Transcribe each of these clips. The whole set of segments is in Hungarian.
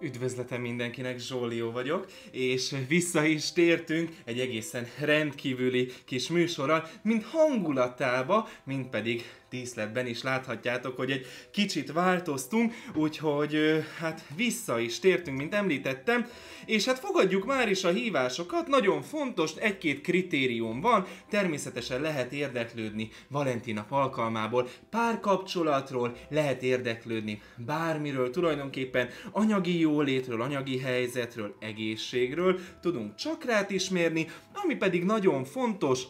Üdvözletem mindenkinek, Zsólió vagyok, és vissza is tértünk egy egészen rendkívüli kis műsorral, mint hangulatába, mint pedig díszletben is láthatjátok, hogy egy kicsit változtunk, úgyhogy hát vissza is tértünk, mint említettem, és hát fogadjuk már is a hívásokat, nagyon fontos, egy-két kritérium van, természetesen lehet érdeklődni Valentina alkalmából, párkapcsolatról lehet érdeklődni, bármiről tulajdonképpen, anyagi jólétről, anyagi helyzetről, egészségről, tudunk csakrát ismerni, ami pedig nagyon fontos,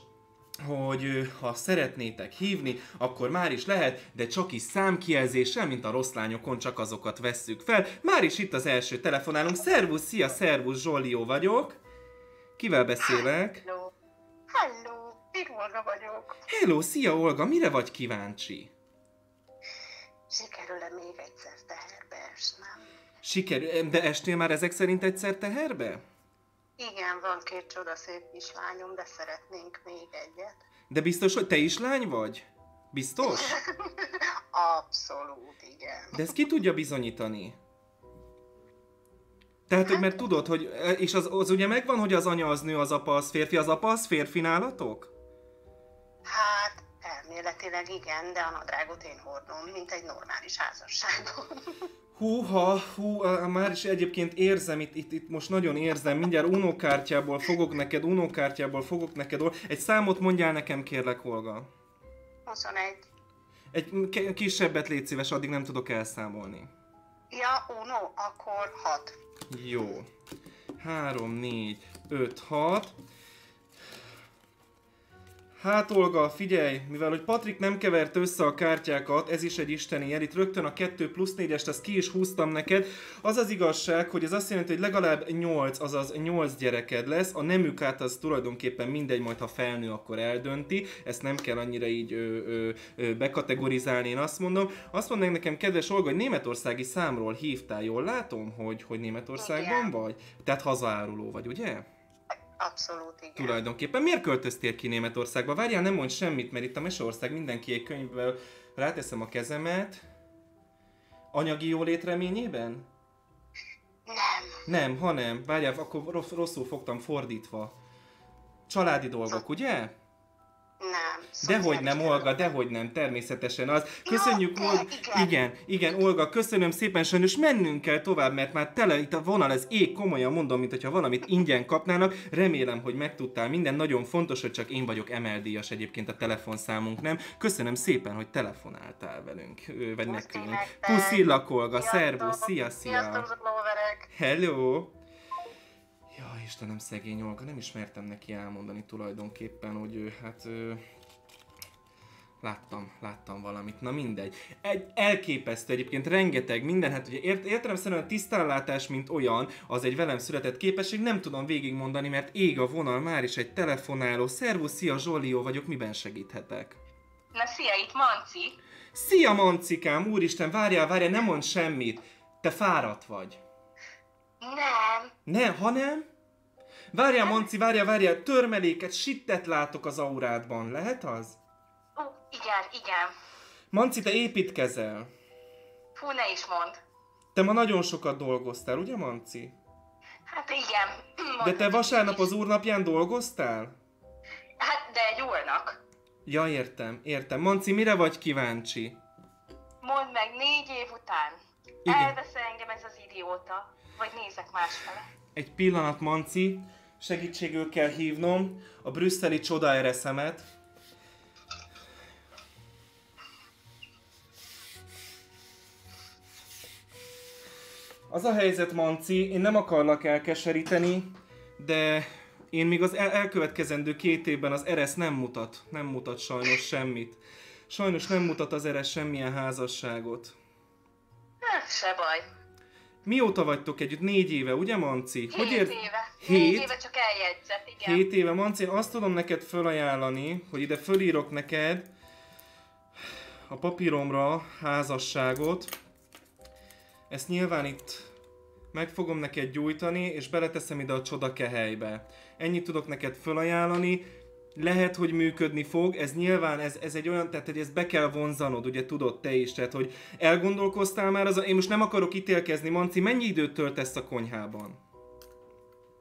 hogy ha szeretnétek hívni, akkor már is lehet, de csak is számkijelzéssel, mint a rossz lányokon, csak azokat vesszük fel. Már is itt az első telefonálunk. Szervusz, szia, szervusz, Zsolió vagyok. Kivel beszélek? Hello. Hello. Én Olga vagyok. Hello, szia Olga, mire vagy kíváncsi? Sikerül-e még egyszer teherbe esnem? Sikerül, de estél már ezek szerint egyszer teherbe? Igen, van két csodaszép kislányom, de szeretnénk még egyet. De biztos, hogy te is lány vagy? Biztos? Abszolút, igen. De ezt ki tudja bizonyítani? Tehát, hogy mert tudod, hogy, és az, az ugye megvan, hogy az anya az nő, az apa az férfi, az apa az férfi nálatok? Hát, elméletileg igen, de a nadrágot én hordom, mint egy normális házasságban. Húha, hú, már is egyébként érzem, itt, itt, itt most nagyon érzem, mindjárt unokártyából fogok neked, unokártyából fogok neked, egy számot mondjál nekem kérlek, Olga. 21. Egy kisebbet légy szíves, addig nem tudok elszámolni. Ja, uno, akkor 6. Jó. 3, 4, 5, 6. Hát Olga, figyelj, mivel hogy Patrik nem kevert össze a kártyákat, ez is egy isteni jel, itt rögtön a 2 plusz 4-est, azt ki is húztam neked. Az az igazság, hogy ez azt jelenti, hogy legalább 8, azaz 8 gyereked lesz. A nemük át az tulajdonképpen mindegy, majd ha felnő, akkor eldönti. Ezt nem kell annyira így ö, ö, ö, bekategorizálni, én azt mondom. Azt mondd meg nekem, kedves Olga, hogy németországi számról hívtál, jól látom, hogy, hogy Németországban Igen. vagy? Tehát hazaáruló vagy, ugye? Abszolút, igen. Tulajdonképpen. Miért költöztél ki Németországba? Várjál, nem mondj semmit, mert itt a Meseország mindenki egy könyvvel ráteszem a kezemet. Anyagi jólét reményében? Nem. Nem, hanem, várjál, akkor rossz, rosszul fogtam fordítva. Családi dolgok, ugye? Nem. Dehogy nem, Szociális Olga, dehogy nem, természetesen az. Köszönjük, de Olga. igen. Igen, igen, Olga, köszönöm szépen, sajnos mennünk kell tovább, mert már tele itt a vonal, ez ég, komolyan mondom, mint hogyha valamit ingyen kapnának. Remélem, hogy megtudtál minden. Nagyon fontos, hogy csak én vagyok emeldíjas egyébként a telefonszámunk, nem? Köszönöm szépen, hogy telefonáltál velünk, vagy Puszi nekünk. Puszillak, Olga, Sziasztok. szervusz, szia, szia. Hello! Istenem, szegény Olga, nem ismertem neki elmondani tulajdonképpen, hogy ő, hát... Ő, láttam, láttam valamit, na mindegy. Egy elképesztő egyébként, rengeteg minden, hát ugye ért, értelemszerűen a tisztánlátás, mint olyan, az egy velem született képesség, nem tudom végigmondani, mert ég a vonal, már is egy telefonáló. Szervusz, szia, Zsolió vagyok, miben segíthetek? Na szia, itt Manci. Szia, Mancikám, úristen, várjál, várjál, nem mond semmit. Te fáradt vagy. Nem. Ne, hanem? Várjál, Manci, várjál, várjál, törmeléket, sittet látok az aurádban, lehet az? Ó, igen, igen. Manci, te építkezel. Fú, ne is mond. Te ma nagyon sokat dolgoztál, ugye, Manci? Hát igen. De te vasárnap az úrnapján dolgoztál? Hát, de egy úrnak. Ja, értem, értem. Manci, mire vagy kíváncsi? Mondd meg, négy év után. Igen. Elvesz engem ez az idióta? Vagy nézek másfele? Egy pillanat, Manci, segítségül kell hívnom a brüsszeli csoda ereszemet. Az a helyzet, Manci, én nem akarlak elkeseríteni, de én még az el- elkövetkezendő két évben az Eresz nem mutat, nem mutat sajnos semmit. Sajnos nem mutat az Eresz semmilyen házasságot. Hát, se baj. Mióta vagytok együtt? Négy éve, ugye, Manci? Hét ért- éve. Hét? Négy éve csak eljegyzett, igen. Hét éve, Manci, én azt tudom neked fölajánlani, hogy ide fölírok neked a papíromra házasságot. Ezt nyilván itt meg fogom neked gyújtani, és beleteszem ide a csoda kehelybe. Ennyit tudok neked fölajánlani, lehet, hogy működni fog, ez nyilván, ez, ez egy olyan, tehát hogy ezt be kell vonzanod, ugye tudod te is, tehát hogy elgondolkoztál már az, én most nem akarok ítélkezni, Manci, mennyi időt töltesz a konyhában?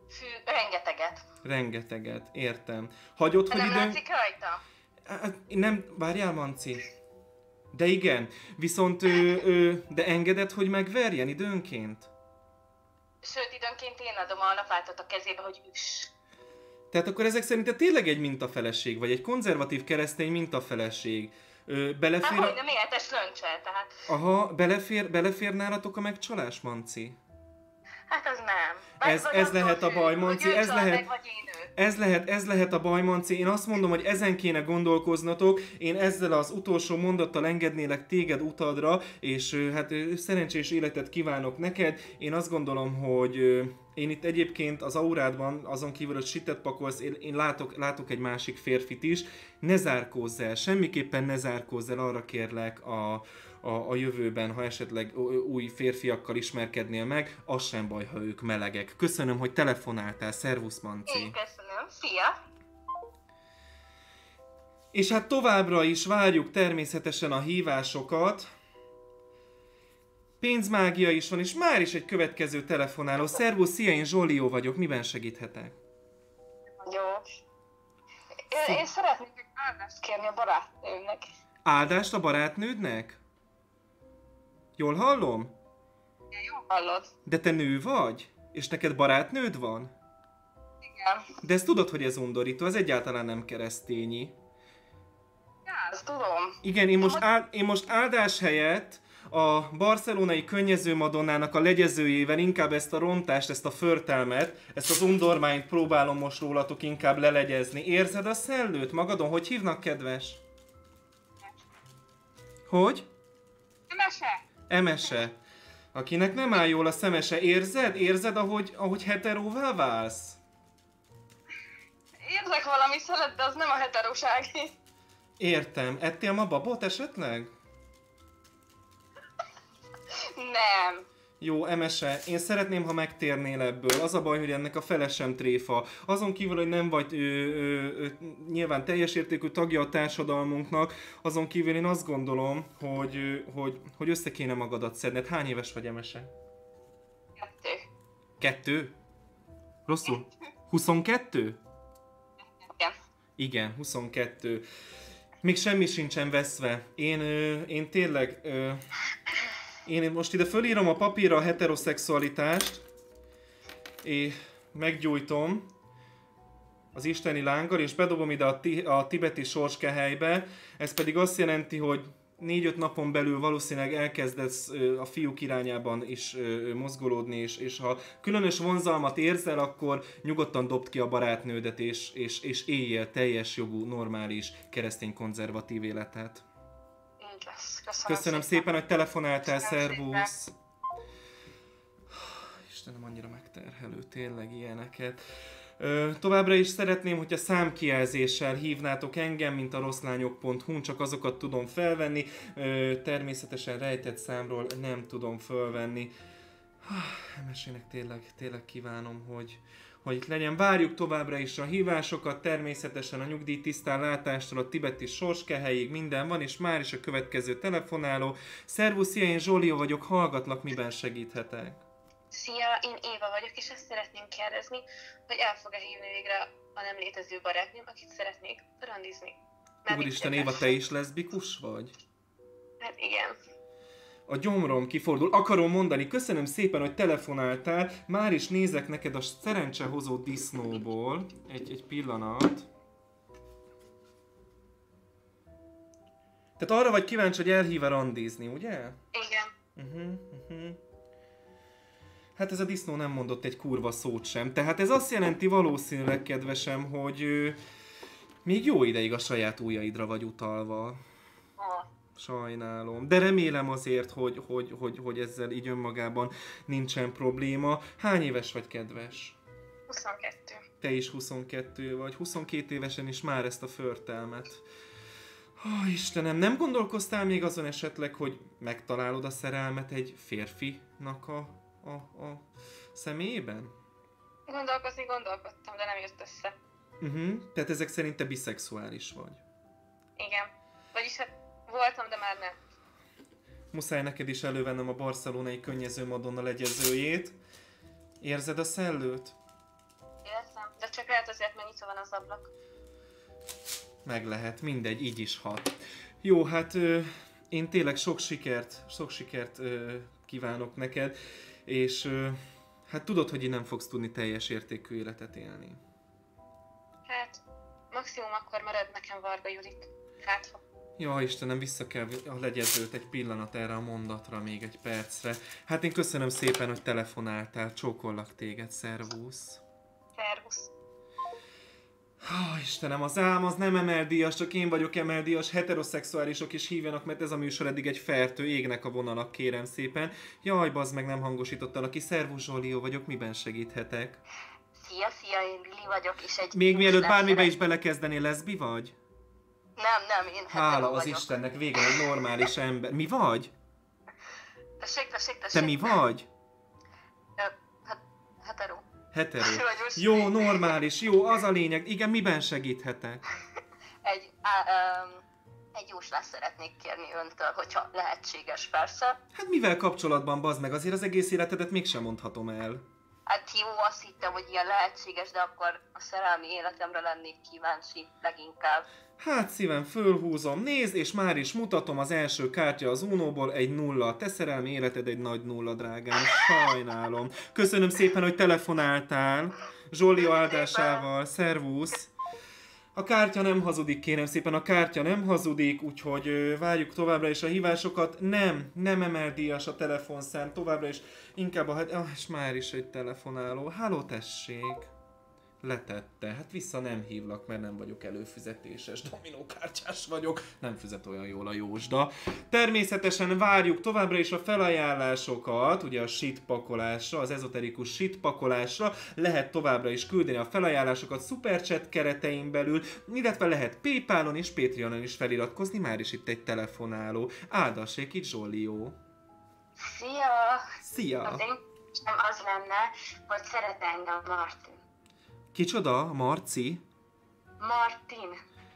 Fű, rengeteget. Rengeteget, értem. Hagyod, hogy nem időn... látszik rajta? Hát, nem, várjál, Manci. De igen, viszont ő, ő, de engeded, hogy megverjen időnként? Sőt, időnként én adom a lapátot a kezébe, hogy üss. Tehát akkor ezek szerint tényleg egy mintafeleség, vagy egy konzervatív keresztény mintafeleség. Ö, Hát belefér, hogy a... nem életes löncsel, tehát Aha, belefér, belefér nálatok a megcsalás, Manci? hát az nem. Ez- vagy ez attól lehet a baj, hogy Manci, ez lehet- Meg. Ez lehet, ez lehet a baj, Manci. Én azt mondom, hogy ezen kéne gondolkoznatok. Én ezzel az utolsó mondattal engednélek téged utadra, és hát szerencsés életet kívánok neked. Én azt gondolom, hogy én itt egyébként az aurádban, azon kívül, hogy sitet pakolsz, én, én látok, látok egy másik férfit is. Ne zárkózz el, semmiképpen ne zárkózz el, arra kérlek a, a, a jövőben, ha esetleg új férfiakkal ismerkednél meg, az sem baj, ha ők melegek. Köszönöm, hogy telefonáltál. Szervusz, Manci! Én köszönöm. Szia! És hát továbbra is várjuk természetesen a hívásokat. Pénzmágia is van, és már is egy következő telefonáló. Szervusz, szia, én Zsolió vagyok, miben segíthetek? Jó. Én, én szeretnék egy áldást kérni a barátnőmnek. Áldást a barátnődnek? Jól hallom? Jó hallod? De te nő vagy? És neked barátnőd van? Igen. De ezt tudod, hogy ez undorító, ez egyáltalán nem keresztényi. Ja, ezt tudom. Igen, én most, áld, én most áldás helyett a barcelonai könnyező madonnának a legyezőjével inkább ezt a rontást, ezt a förtelmet, ezt az undormányt próbálom most rólatok inkább lelegyezni. Érzed a szellőt magadon? Hogy hívnak, kedves? Hogy? Mese? Emese. Akinek nem áll jól a szemese, érzed? Érzed, ahogy, ahogy heteróvá válsz? Érzek valami szelet, de az nem a heteroság. Értem. Ettél ma babot esetleg? Nem. Jó, Emese, én szeretném, ha megtérnél ebből. Az a baj, hogy ennek a fele sem tréfa. Azon kívül, hogy nem vagy ö, ö, ö, nyilván teljes értékű tagja a társadalmunknak, azon kívül én azt gondolom, hogy, ö, hogy, hogy össze kéne magadat szedned. Hány éves vagy, Emese? Kettő. Kettő? Rosszul? 22? Igen. Igen, 22. Még semmi sincsen veszve. Én, ö, én tényleg... Ö, én most ide fölírom a papírra a heteroszexualitást, és meggyújtom az isteni lánggal, és bedobom ide a, ti, a tibeti sorskehelybe. Ez pedig azt jelenti, hogy 4-5 napon belül valószínűleg elkezdesz a fiúk irányában is mozgolódni, és, és ha különös vonzalmat érzel, akkor nyugodtan dobd ki a barátnődet, és, és, és éljél teljes jogú, normális, keresztény konzervatív életet. Lesz. Köszönöm, Köszönöm szépen, hogy telefonáltál, Köszönöm szervusz! Istenem, annyira megterhelő, tényleg ilyeneket. Ö, továbbra is szeretném, hogyha számkijelzéssel hívnátok engem, mint a rosszlányok.hu, csak azokat tudom felvenni. Ö, természetesen rejtett számról nem tudom felvenni. Emesének tényleg, tényleg kívánom, hogy, hogy itt legyen. Várjuk továbbra is a hívásokat, természetesen a nyugdíj tisztánlátástól a tibeti sorskehelyig minden van, és már is a következő telefonáló. Szervusz, én Zsólió vagyok, hallgatlak, miben segíthetek. Szia, én Éva vagyok, és ezt szeretném kérdezni, hogy el fog-e hívni végre a nem létező barátnőm, akit szeretnék randizni. Már Úristen. Éva, te is leszbikus vagy? Hát igen. A gyomrom kifordul. Akarom mondani, köszönöm szépen, hogy telefonáltál. Már is nézek neked a szerencsehozó disznóból. Egy, egy pillanat. Tehát arra vagy kíváncsi, hogy elhív-e randizni, ugye? Igen. Uh-huh, uh-huh. Hát ez a disznó nem mondott egy kurva szót sem. Tehát ez azt jelenti valószínűleg, kedvesem, hogy ö, még jó ideig a saját ujjaidra vagy utalva. Ah, Sajnálom. De remélem azért, hogy, hogy, hogy, hogy ezzel így önmagában nincsen probléma. Hány éves vagy, kedves? 22. Te is 22 vagy. 22 évesen is már ezt a förtelmet. Ó, Istenem, nem gondolkoztál még azon esetleg, hogy megtalálod a szerelmet egy férfinak a, a, a személyében? Gondolkozni gondolkodtam, de nem jött össze. Uh-huh. Tehát ezek szerint te biszexuális vagy. Igen. Vagyis hát voltam, de már nem. Muszáj neked is elővennem a barcelonai könnyező Madonna legyezőjét. Érzed a szellőt? Érzem. De csak lehet azért, mert nyitva van az ablak. Meg lehet, mindegy, így is hat. Jó, hát ö, én tényleg sok sikert, sok sikert ö, kívánok neked, és ö, hát tudod, hogy én nem fogsz tudni teljes értékű életet élni. Hát, maximum akkor marad nekem Varga Julit. Hát, ha Ja, Istenem, vissza kell a legyezőt egy pillanat erre a mondatra, még egy percre. Hát én köszönöm szépen, hogy telefonáltál, csókollak téged, szervusz. Szervusz. Ó, Istenem, az álm az nem emeldíjas, csak én vagyok emeldíjas, heteroszexuálisok is hívjanak, mert ez a műsor eddig egy fertő, égnek a vonalak, kérem szépen. Jaj, bazd meg, nem hangosítottalak ki, szervusz Zsolió vagyok, miben segíthetek? Szia, szia, én Lili vagyok, és egy... Még mielőtt bármibe is belekezdenél, leszbi vagy? Nem, nem, én Hála az vagyok. Istennek, végre egy normális ember. Mi vagy? Tessék, tessék, tessék. Te mi vagy? Hát, hetero. Hetero. Jó, normális, jó, az a lényeg. Igen, miben segíthetek? Egy, á, um, egy jóslást szeretnék kérni öntől, hogyha lehetséges, persze. Hát mivel kapcsolatban, bazd meg, azért az egész életedet mégsem mondhatom el. Hát jó, azt hittem, hogy ilyen lehetséges, de akkor a szerelmi életemre lennék kíváncsi leginkább. Hát szívem, fölhúzom, nézd, és már is mutatom az első kártya az Unóból, egy nulla. Te szerelmi életed egy nagy nulla, drágám. Sajnálom. Köszönöm szépen, hogy telefonáltál. Zsoli áldásával. Szervusz. A kártya nem hazudik, kérem szépen, a kártya nem hazudik, úgyhogy ö, várjuk továbbra is a hívásokat. Nem, nem emel díjas a telefonszám, továbbra is inkább a... Ah, és már is egy telefonáló. Háló, tessék letette. Hát vissza nem hívlak, mert nem vagyok előfizetéses, dominókártyás vagyok, nem fizet olyan jól a jósda. Természetesen várjuk továbbra is a felajánlásokat, ugye a shitpakolásra, az ezoterikus shitpakolásra, lehet továbbra is küldeni a felajánlásokat Superchat keretein belül, illetve lehet Paypalon és Patreonon is feliratkozni, már is itt egy telefonáló. Áldassék itt Zsolió. Szia! Szia! Az én sem az lenne, hogy szeret engem Martin. Kicsoda? Marci? Martin.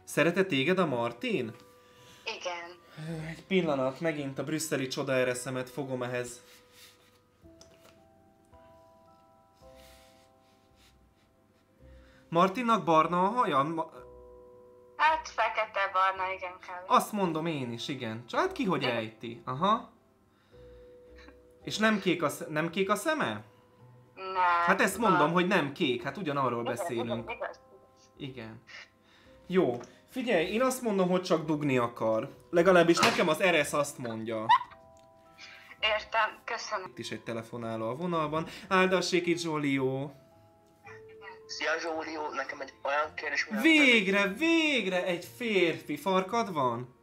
Szerete téged a Martin? Igen. Egy pillanat, megint a brüsszeli csoda ereszemet fogom ehhez. Martinnak barna a haja? Ma- Hát fekete-barna, igen, kb. Azt mondom én is, igen. Csak hát ki hogy ejti? Aha. És nem kék a, nem kék a szeme? Nem. Hát ezt mondom, hogy nem kék, hát ugyanarról Igen, beszélünk. igen, igaz, igaz. Igen. Jó. Figyelj, én azt mondom, hogy csak dugni akar. Legalábbis nekem az Eres azt mondja. Értem, köszönöm. Itt is egy telefonáló a vonalban. Áldassék itt Zsolió. Szia Zsólió, nekem egy olyan kérdés. Végre, végre egy férfi farkad van?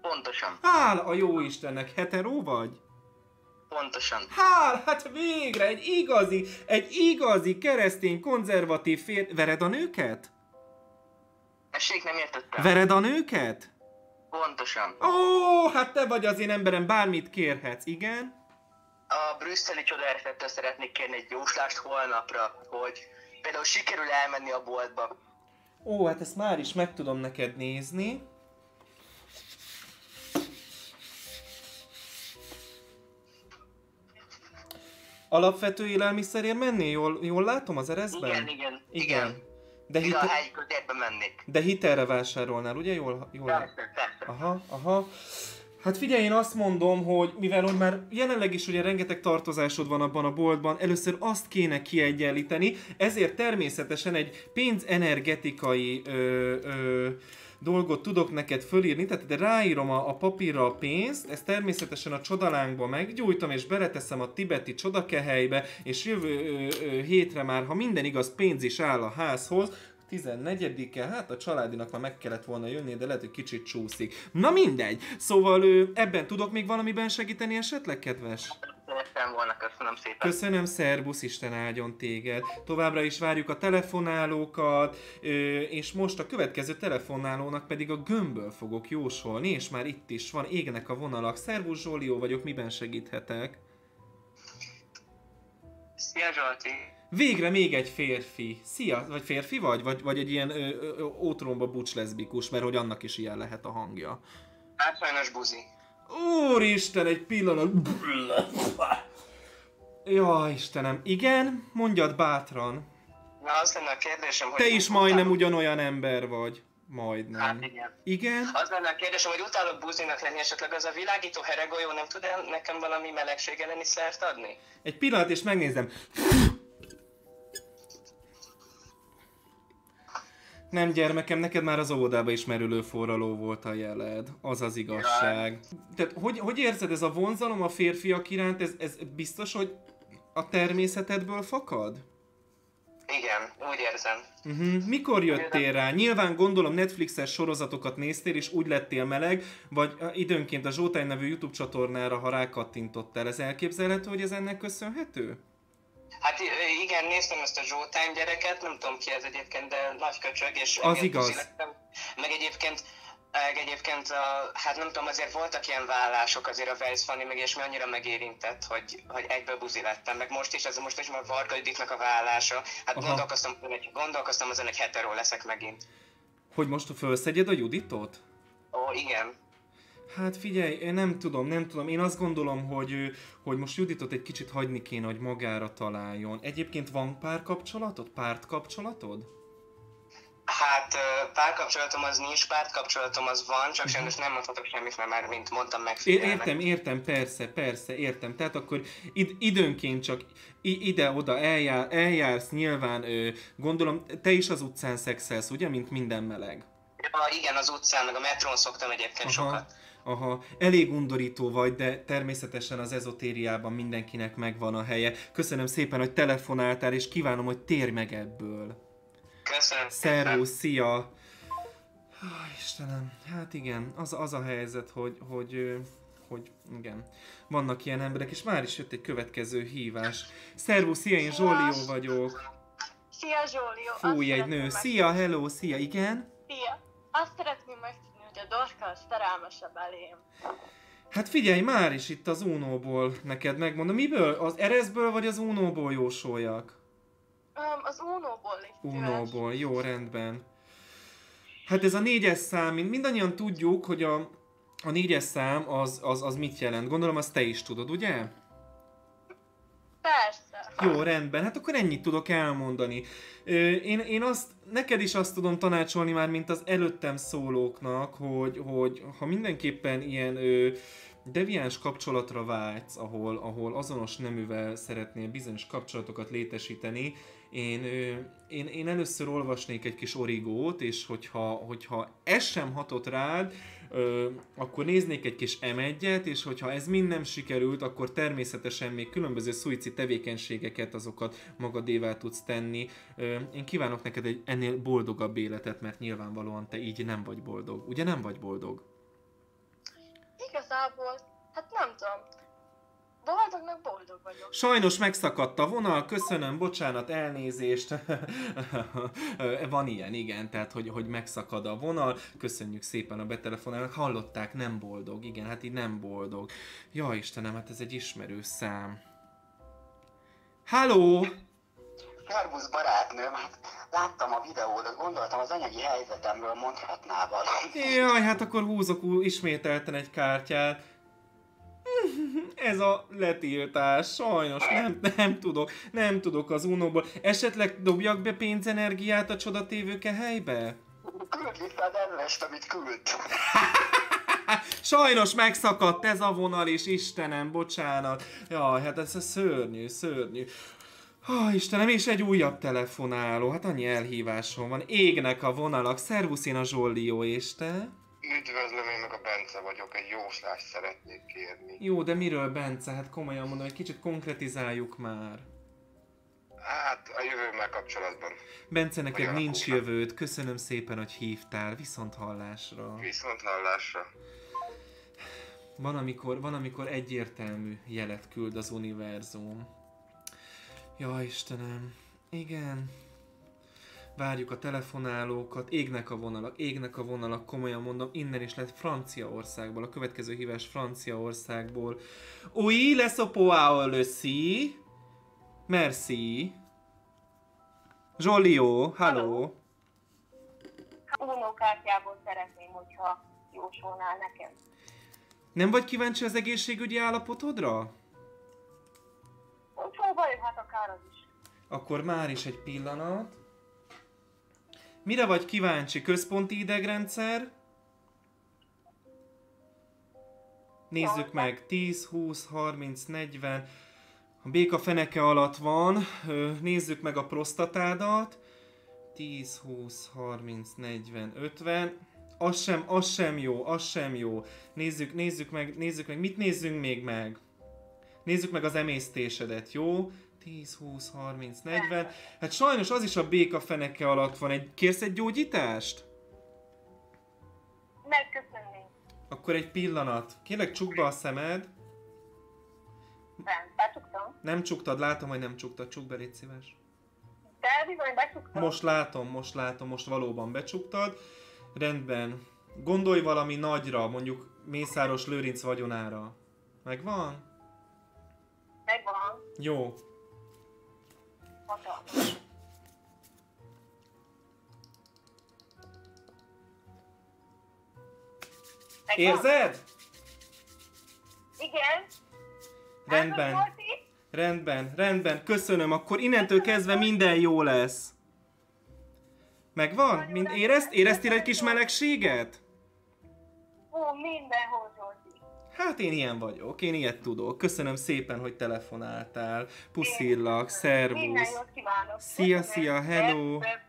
Pontosan, Hál a jó Istennek, hetero vagy? Pontosan. Hál, hát végre egy igazi, egy igazi keresztény konzervatív férfi. Vered a nőket? Essék, nem értettem. Vered a nőket? Pontosan. Ó, hát te vagy az én emberem, bármit kérhetsz, igen? A brüsszeli csodaerfettől szeretnék kérni egy jóslást holnapra, hogy például sikerül elmenni a boltba. Ó, hát ezt már is meg tudom neked nézni. Alapvető élelmiszerért mennél? Jól, jól látom az ereszben? Igen, igen, Igen. igen. De, Ide a hite, helyi közérbe mennék. de hitelre vásárolnál, ugye? Jól, jól Persze, persze. Aha, aha. Hát figyelj, én azt mondom, hogy mivel hogy már jelenleg is ugye rengeteg tartozásod van abban a boltban, először azt kéne kiegyenlíteni, ezért természetesen egy pénzenergetikai ö, ö, dolgot tudok neked fölírni, tehát de ráírom a, a papírra a pénzt, ezt természetesen a csodalánkba meggyújtom, és beleteszem a tibeti csodakehelybe, és jövő ö, ö, hétre már, ha minden igaz, pénz is áll a házhoz, 14-e, hát a családinak már meg kellett volna jönni, de lehet, hogy kicsit csúszik. Na mindegy. Szóval ő, ebben tudok még valamiben segíteni esetleg, kedves? Szerettem volna, köszönöm szépen. Köszönöm, szerbusz, Isten áldjon téged. Továbbra is várjuk a telefonálókat, és most a következő telefonálónak pedig a gömbből fogok jósolni, és már itt is van, égnek a vonalak. Szervusz Zsólió vagyok, miben segíthetek? Szia Zsolti! Végre még egy férfi. Szia, vagy férfi vagy? Vagy, vagy egy ilyen ö, ö, ótromba bucs leszbikus, mert hogy annak is ilyen lehet a hangja. Hát sajnos buzi. Úristen, egy pillanat. Ja, Istenem. Igen, mondjad bátran. Na, az lenne a kérdésem, hogy... Te is majdnem ugyanolyan ember vagy. Majdnem. Hát igen. Igen? Az lenne a kérdésem, hogy utálok buzinak lenni, esetleg az a világító heregolyó nem tud el nekem valami melegsége lenni szert adni? Egy pillanat, és megnézem. Nem gyermekem, neked már az óvodába is merülő forraló volt a jeled. Az az igazság. Tehát hogy, hogy érzed ez a vonzalom a férfiak iránt, ez, ez biztos, hogy a természetedből fakad? Igen, úgy érzem. Uh-huh. Mikor jöttél rá? Nyilván gondolom Netflixes sorozatokat néztél, és úgy lettél meleg, vagy időnként a Zsótány nevű YouTube csatornára, ha rákattintottál. Ez elképzelhető, hogy ez ennek köszönhető? Hát igen, néztem ezt a Zsótány gyereket, nem tudom ki ez egyébként, de nagy köcsög, és Az igaz. Meg egyébként meg egyébként, a, hát nem tudom, azért voltak ilyen vállások azért a Weiss Fanny, meg és mi annyira megérintett, hogy, hogy egyből buzi lettem, meg most is, ez most is már Varga Juditnak a vállása, hát Aha. gondolkoztam, gondolkoztam azon, hogy hetero leszek megint. Hogy most fölszedjed a Juditot? Ó, igen. Hát figyelj, én nem tudom, nem tudom. Én azt gondolom, hogy, hogy most Juditot egy kicsit hagyni kéne, hogy magára találjon. Egyébként van párkapcsolatod? Pártkapcsolatod? Hát párkapcsolatom az nincs, pártkapcsolatom az van, csak sajnos nem mondhatok semmit, mert már, mint mondtam, megfigyelnek. értem, értem, persze, persze, értem. Tehát akkor id- időnként csak ide-oda eljár, eljársz, nyilván gondolom, te is az utcán szexelsz, ugye, mint minden meleg? Ja, igen, az utcán, meg a metrón szoktam egyébként sokat. Aha, elég undorító vagy, de természetesen az ezotériában mindenkinek megvan a helye. Köszönöm szépen, hogy telefonáltál, és kívánom, hogy térj meg ebből. Köszönöm. Szervusz, szia! Ah, Istenem, hát igen, az, az a helyzet, hogy, hogy, hogy igen, vannak ilyen emberek, és már is jött egy következő hívás. Szervusz, szia, én Zsólió vagyok. Szia Zsólió! Fúj, egy nő. meg- Szia, hello, szia, igen? Szia! Azt szeretném megtudni, a Dorka az szerelmesebb elém. Hát figyelj, már is itt az Unóból neked megmondom. Miből? Az Erezből vagy az Unóból jósoljak? Um, az Unóból légy. Unóból, jó, rendben. Hát ez a négyes szám, mind- mindannyian tudjuk, hogy a, a négyes szám az, az, az mit jelent. Gondolom azt te is tudod, ugye? Persze. Jó, rendben, hát akkor ennyit tudok elmondani. Én, én azt, neked is azt tudom tanácsolni már, mint az előttem szólóknak, hogy, hogy ha mindenképpen ilyen ö, deviáns kapcsolatra vágysz, ahol, ahol azonos neművel szeretnél bizonyos kapcsolatokat létesíteni, én, ö, én, én először olvasnék egy kis origót, és hogyha, hogyha ez sem hatott rád, ö, akkor néznék egy kis M1-et, és hogyha ez mind nem sikerült, akkor természetesen még különböző szuicid tevékenységeket, azokat magadévá tudsz tenni. Ö, én kívánok neked egy ennél boldogabb életet, mert nyilvánvalóan te így nem vagy boldog. Ugye nem vagy boldog? Igazából, hát nem tudom. Boldognak boldog vagyok. Sajnos megszakadt a vonal, köszönöm, bocsánat, elnézést. Van ilyen, igen, tehát hogy, hogy megszakad a vonal. Köszönjük szépen a betelefonálnak. Hallották, nem boldog. Igen, hát így nem boldog. Ja Istenem, hát ez egy ismerő szám. Halló! Szervusz barátnőm, hát láttam a videódat, gondoltam az anyagi helyzetemről mondhatnál valamit. Jaj, hát akkor húzok ismételten egy kártyát. Ez a letiltás, sajnos nem, nem tudok, nem tudok az unóból. Esetleg dobjak be pénzenergiát a csodatévőke helybe? Küld vissza az ellest, amit küldt. Sajnos megszakadt ez a vonal is, Istenem, bocsánat. Jaj, hát ez a szörnyű, szörnyű. Ha, Istenem, és egy újabb telefonáló, hát annyi elhívásom van. Égnek a vonalak. Szervusz, én a Zsollió, és te? Üdvözlöm, én meg a Bence vagyok, egy jóslást szeretnék kérni. Jó, de miről, Bence? Hát komolyan mondom, egy kicsit konkretizáljuk már. Hát, a jövőmmel kapcsolatban. Bence, neked nincs jövőd. Köszönöm szépen, hogy hívtál. Viszont hallásra. Viszont hallásra. Van amikor, van, amikor egyértelmű jelet küld az univerzum. Ja, Istenem. Igen. Várjuk a telefonálókat, égnek a vonalak, égnek a vonalak, komolyan mondom, innen is lett Franciaországból, a következő hívás Franciaországból. Oui, le sopoao le si. Merci. Zsolió, halló. Uno kártyából szeretném, hogyha jósolnál nekem. Nem vagy kíváncsi az egészségügyi állapotodra? Baj, hát akár az is. Akkor már is egy pillanat. Mire vagy kíváncsi? Központi idegrendszer? Nézzük meg. 10, 20, 30, 40. A béka feneke alatt van. Nézzük meg a prostatádat. 10, 20, 30, 40, 50. Az sem, az sem jó, az sem jó. Nézzük, nézzük meg, nézzük meg. Mit nézzünk még meg? Nézzük meg az emésztésedet, jó? 10, 20, 30, 40. Hát sajnos az is a béka feneke alatt van. Egy, kérsz egy gyógyítást? Megköszönném. Akkor egy pillanat. Kérlek csukd be a szemed. Nem, becsuktam. Nem csuktad, látom, hogy nem csuktad. Csukd be, légy szíves. De bizony becsuktam. Most látom, most látom, most valóban becsuktad. Rendben. Gondolj valami nagyra, mondjuk Mészáros Lőrinc vagyonára. Megvan? Megvan. Jó. Megvan? Érzed? Igen. Rendben. Rendben, rendben, köszönöm, akkor innentől kezdve minden jó lesz. Megvan? Mind érezt, éreztél egy kis melegséget? Ó, mindenhol. Hát én ilyen vagyok, én ilyet tudok. Köszönöm szépen, hogy telefonáltál. Puszillak, szervusz. Szia, szia, hello. Persze.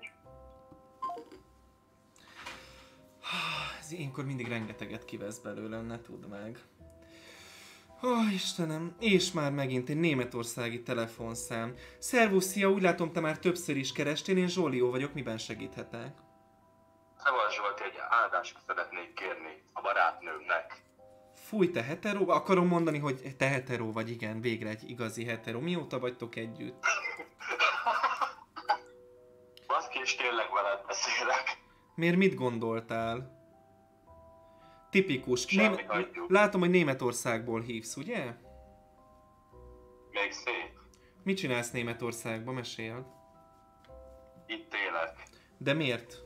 Ez ilyenkor mindig rengeteget kivesz belőlem, ne tudd meg. Ó, oh, Istenem, és már megint egy németországi telefonszám. Szervusz, szia, úgy látom, te már többször is kerestél, én Zsólió vagyok, miben segíthetek? Szabad Zsolti, egy áldást szeretnék kérni a barátnőmnek. Fúj, te hetero? Akarom mondani, hogy te hetero vagy, igen, végre egy igazi hetero. Mióta vagytok együtt? Baszki, és tényleg veled beszélek. Miért mit gondoltál? Tipikus. Semmi Ném- hagyjuk. Látom, hogy Németországból hívsz, ugye? Még szép. Mit csinálsz Németországban? Meséld. Itt élek. De miért?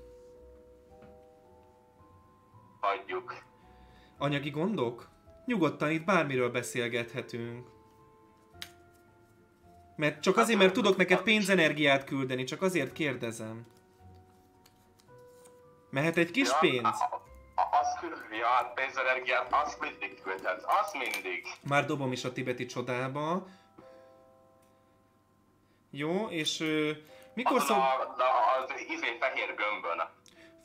Hagyjuk. Anyagi gondok? Nyugodtan itt bármiről beszélgethetünk. Mert csak azért, mert tudok neked pénzenergiát küldeni, csak azért kérdezem. Mehet egy kis Ja, pénz? a- a- Az küld, ja, hát pénzenergiát, azt mindig küldhetsz, azt mindig. Már dobom is a tibeti csodába. Jó, és mikor Azon szok... a, a, az izé fehér gömbön.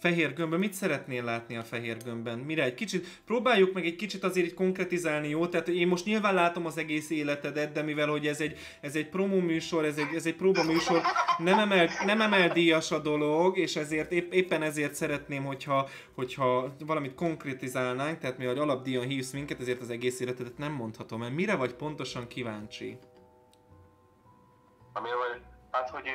Fehér gömbben, mit szeretnél látni a fehér gömbben? Mire egy kicsit, próbáljuk meg egy kicsit azért így konkretizálni, jó? Tehát én most nyilván látom az egész életedet, de mivel hogy ez egy, ez egy promó műsor, ez egy, ez egy próba műsor, nem emel, nem emel díjas a dolog, és ezért épp, éppen ezért szeretném, hogyha, hogyha valamit konkretizálnánk, tehát mi, hogy alapdíjon hívsz minket, ezért az egész életedet nem mondhatom el. Mire vagy pontosan kíváncsi? Amire vagy, hát hogy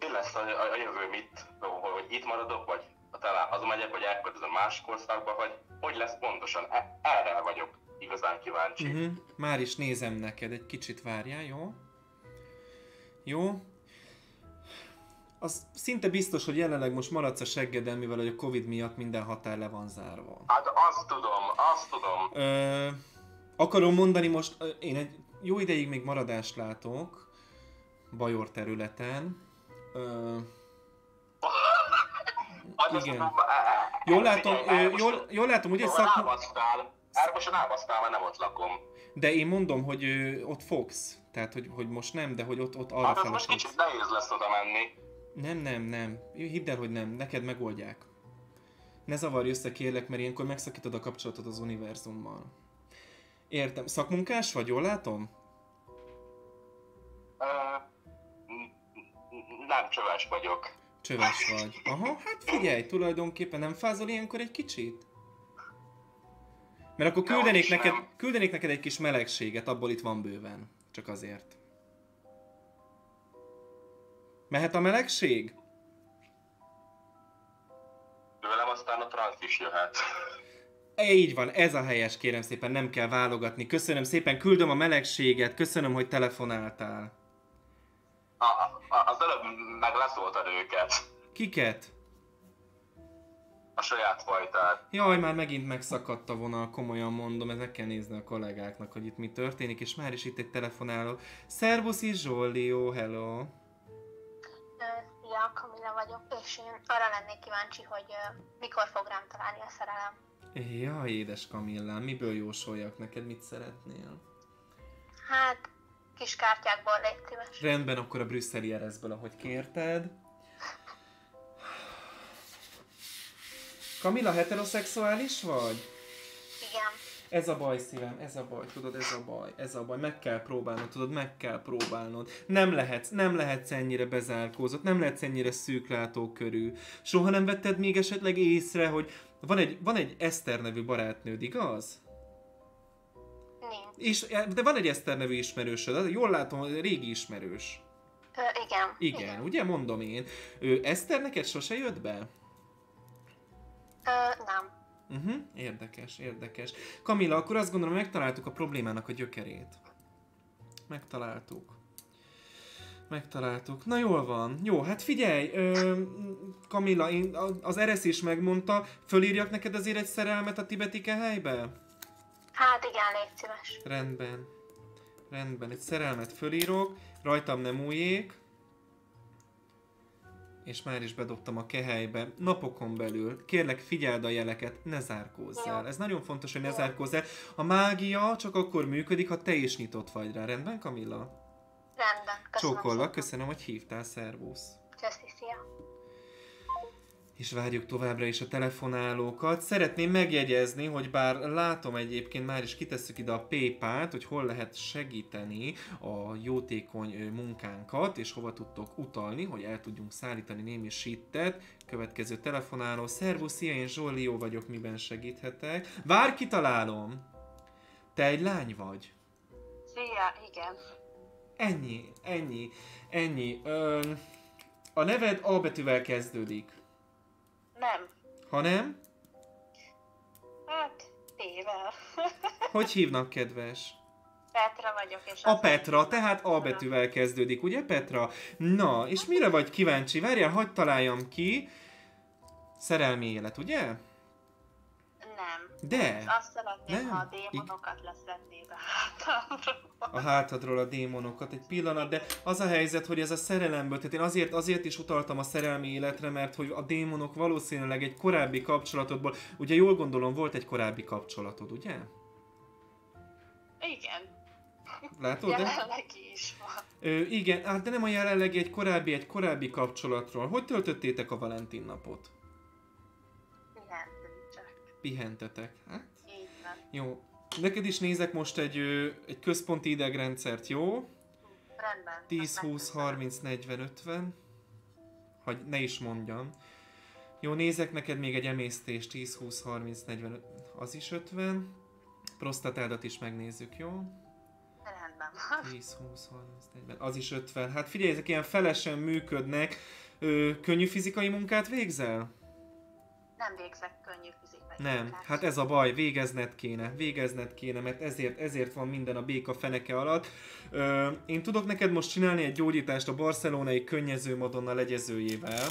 mi lesz a, a, a jövő, mit, hogy itt maradok, vagy talán hazamegyek, vagy elköltözöm másik országba, vagy hogy lesz pontosan, e, erre vagyok igazán kíváncsi. Uh-huh. Már is nézem neked, egy kicsit várjál, jó? Jó. Az szinte biztos, hogy jelenleg most maradsz a seggeden, mivel hogy a Covid miatt minden határ le van zárva. Hát azt tudom, azt tudom. Ö, akarom mondani most, én egy jó ideig még maradást látok Bajor területen. Ö, Igen. jól, látom, jól, jól látom, Szóval szakma... most elbasztál, mert nem ott lakom. De én mondom, hogy ott fogsz. Tehát, hogy, hogy most nem, de hogy ott, ott arra Hát ez most kicsit nehéz lesz oda menni. Nem, nem, nem. Hidd el, hogy nem. Neked megoldják. Ne zavarj össze, kérlek, mert ilyenkor megszakítod a kapcsolatot az univerzummal. Értem. Szakmunkás vagy, jól látom? N- nem csöves vagyok. Csöves vagy. Aha, hát figyelj, tulajdonképpen nem fázol ilyenkor egy kicsit? Mert akkor küldenék is neked, nem. küldenék neked egy kis melegséget, abból itt van bőven. Csak azért. Mehet a melegség? Tőlem aztán a transz is jöhet. E, Így van, ez a helyes, kérem szépen, nem kell válogatni. Köszönöm szépen, küldöm a melegséget, köszönöm, hogy telefonáltál. A, a, az előbb meg leszóltad őket. Kiket? A saját fajtát. Jaj, már megint megszakadt a vonal, komolyan mondom, ezt meg kell nézni a kollégáknak, hogy itt mi történik, és már is itt egy telefonáló. Szervusz is, Zsolli, jó, hello. Szia, Kamilla vagyok, és én arra lennék kíváncsi, hogy mikor fog rám találni a szerelem. Jaj, édes Kamillám, miből jósoljak neked, mit szeretnél? Hát, kis kártyákból légy szíves. Rendben, akkor a brüsszeli ereszből, ahogy kérted. Kamilla, heteroszexuális vagy? Igen. Ez a baj, szívem, ez a baj, tudod, ez a baj, ez a baj, meg kell próbálnod, tudod, meg kell próbálnod. Nem lehetsz, nem lehetsz ennyire bezárkózott, nem lehetsz ennyire szűklátókörű. Soha nem vetted még esetleg észre, hogy van egy, van egy Eszter nevű barátnőd, igaz? És, de van egy Eszter nevű ismerősöd, jól látom, régi ismerős. Ö, igen. Igen, ugye mondom én. Ő Eszter neked sose jött be? Ö, nem. Uh-huh, érdekes, érdekes. Kamilla, akkor azt gondolom, megtaláltuk a problémának a gyökerét. Megtaláltuk. Megtaláltuk. Na jól van. Jó, hát figyelj, ö, Kamilla, én, az Eresz is megmondta, fölírjak neked azért egy szerelmet a tibetike helybe? Hát igen, légy szíves. Rendben. Rendben, egy szerelmet fölírok, rajtam nem újék. És már is bedobtam a kehelybe, napokon belül. Kérlek, figyeld a jeleket, ne zárkózzál. Jó. Ez nagyon fontos, hogy ne zárkózzál. A mágia csak akkor működik, ha te is nyitott vagy rá. Rendben, Kamilla? Rendben. Köszönöm Csókollak, köszönöm, hogy hívtál, szervusz. Köszi. És várjuk továbbra is a telefonálókat. Szeretném megjegyezni, hogy bár látom egyébként, már is kitesszük ide a PayPal-t, hogy hol lehet segíteni a jótékony munkánkat, és hova tudtok utalni, hogy el tudjunk szállítani némi sittet. Következő telefonáló. Szervusz, én Zsollió vagyok, miben segíthetek? Vár, kitalálom! Te egy lány vagy? Szia, igen. Ennyi, ennyi, ennyi. Ö, a neved A betűvel kezdődik. Nem. Ha nem, Hát, tével. hogy hívnak, kedves? Petra vagyok, és A Petra, tehát A betűvel kezdődik, ugye Petra? Na, és mire vagy kíváncsi? Várjál, hagyd találjam ki. Szerelmi élet, ugye? De, Azt szeretném, Nem. ha a démonokat leszednéd a hátamról. a hátadról a démonokat egy pillanat, de az a helyzet, hogy ez a szerelemből, tehát én azért, azért is utaltam a szerelmi életre, mert hogy a démonok valószínűleg egy korábbi kapcsolatodból, ugye jól gondolom, volt egy korábbi kapcsolatod, ugye? Igen. Látod? De? Jelenleg is van. Ö, igen, hát de nem a jelenlegi, egy korábbi, egy korábbi kapcsolatról. Hogy töltöttétek a Valentin napot? Pihentetek. Hát, Így van. jó. Neked is nézek most egy, egy központi idegrendszert, jó? Rendben. 10, Azt 20, megköszönöm. 30, 40, 50. Hogy ne is mondjam. Jó, nézek neked még egy emésztés, 10, 20, 30, 40, öt- az is 50. Prostatádat is megnézzük, jó? Rendben. 10, 20, 30, 40, az is 50. Hát figyelj, ezek ilyen felesen működnek. Ö, könnyű fizikai munkát végzel? Nem végzek könnyű fizikai Nem, munkát. hát ez a baj, végezned kéne, végezned kéne, mert ezért, ezért van minden a béka feneke alatt. Ö, én tudok neked most csinálni egy gyógyítást a barcelonai könnyező madonna legyezőjével.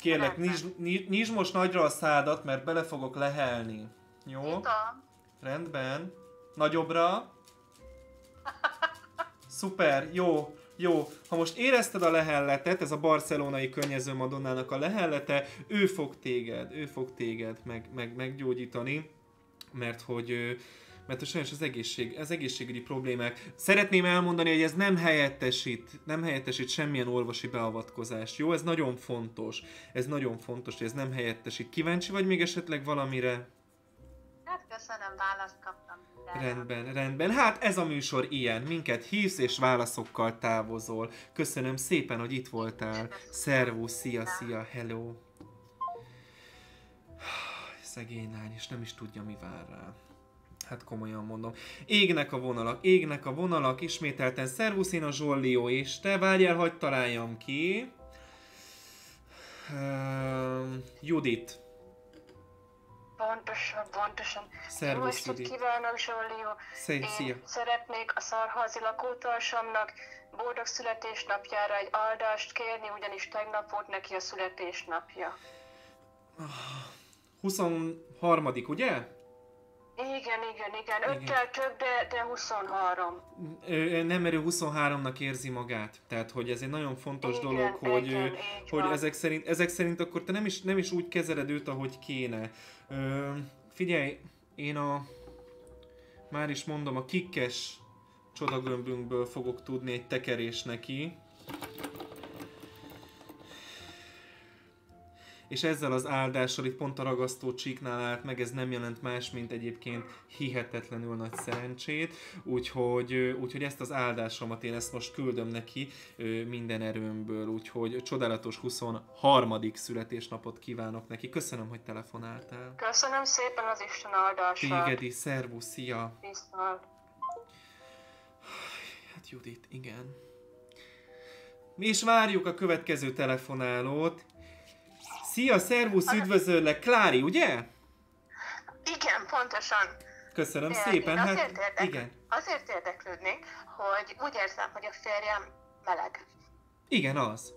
Kérlek, nyisd, nyisd, nyisd most nagyra a szádat, mert bele fogok lehelni. Jó? Nyitom. Rendben. Nagyobbra. Szuper, jó, jó. Ha most érezted a lehelletet, ez a barcelonai könnyező Madonnának a lehellete, ő fog téged, ő fog téged meg, meg, meggyógyítani, mert hogy mert hogy sajnos az, egészség, az egészségügyi problémák. Szeretném elmondani, hogy ez nem helyettesít, nem helyettesít semmilyen orvosi beavatkozást. Jó, ez nagyon fontos. Ez nagyon fontos, hogy ez nem helyettesít. Kíváncsi vagy még esetleg valamire? Hát köszönöm, választ kaptam. Rendben, rendben. Hát ez a műsor ilyen. Minket hívsz és válaszokkal távozol. Köszönöm szépen, hogy itt voltál. Szervusz, szia, szia, hello. Szegény lány, és nem is tudja, mi vár rá. Hát komolyan mondom. Égnek a vonalak, égnek a vonalak, ismételten szervusz, én a Zsollió, és te várjál, hogy találjam ki. Um, Judit. Pontosan, pontosan. Jó Szervusz, estét Judit. kívánok, Zsollió. Szia, Én szia. szeretnék a szarházi lakótársamnak boldog születésnapjára egy áldást kérni, ugyanis tegnap volt neki a születésnapja. 23 ugye? Igen, igen, igen. Öttel több, de, de 23. Ö, nem, mert ő 23-nak érzi magát. Tehát, hogy ez egy nagyon fontos Igen, dolog, hogy, igen, hogy van. ezek szerint, ezek szerint akkor te nem is, nem is úgy kezeled őt, ahogy kéne. Ö, figyelj, én a... Már is mondom, a kikkes csodagömbünkből fogok tudni egy tekerés neki. És ezzel az áldással itt pont a ragasztó csíknál állt meg, ez nem jelent más, mint egyébként hihetetlenül nagy szerencsét, úgyhogy, úgyhogy ezt az áldásomat én ezt most küldöm neki minden erőmből, úgyhogy csodálatos 23. születésnapot kívánok neki. Köszönöm, hogy telefonáltál. Köszönöm szépen az Isten áldását. Téged is, szervusz, szia! Viszont. Hát Judit, igen. Mi is várjuk a következő telefonálót. Szia, szervusz, üdvözöllek, Klári, ugye? Igen, pontosan. Köszönöm Én- szépen, én azért hát érdek- igen. Azért érdeklődnék, hogy úgy érzem, hogy a férjem meleg. Igen, az.